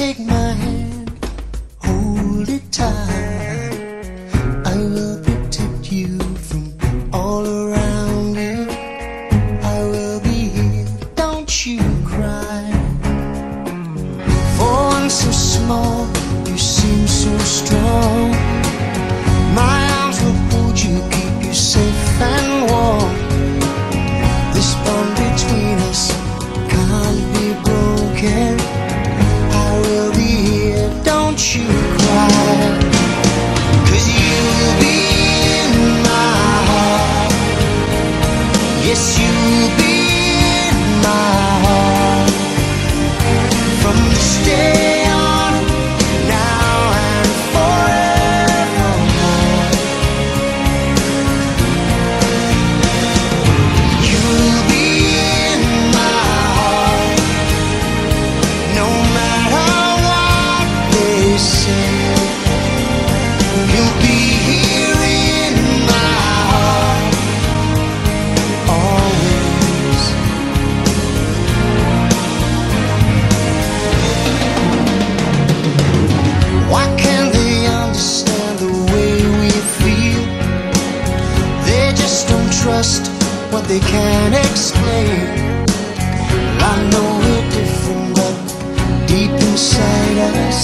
take my Yes, you'll be in my heart from this day. They can't explain. Well, I know we're different, but deep inside us,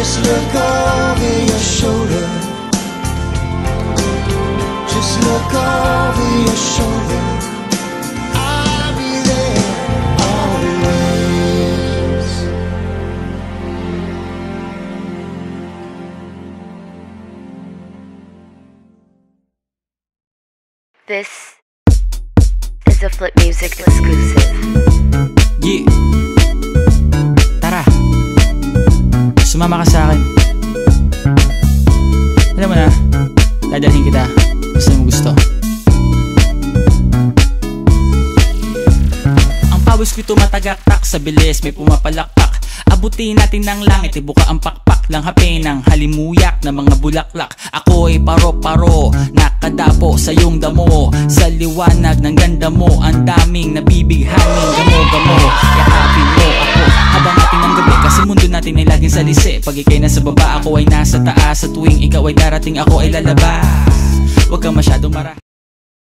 Just look over your shoulder. Just look over your shoulder. I'll be there always. This is a Flip Music exclusive. Sumama ka sa akin. Alam mo na, dadalhin kita. Gusto mo gusto. Ang pawis ko'y tumatagaktak sa bilis, may pumapalakpak. Abutin natin ng langit, ibuka ang pakpak lang hapin ng halimuyak ng mga bulaklak. Ako'y paro-paro, nakadapo sa iyong damo. Sa liwanag ng ganda mo, ang daming nabibighaning gamo-gamo. Yakapin salisi. Pag ikay nasa baba, ako ay nasa taas. Sa tuwing ikaw ay darating, ako ay lalabas. Huwag kang masyadong mara.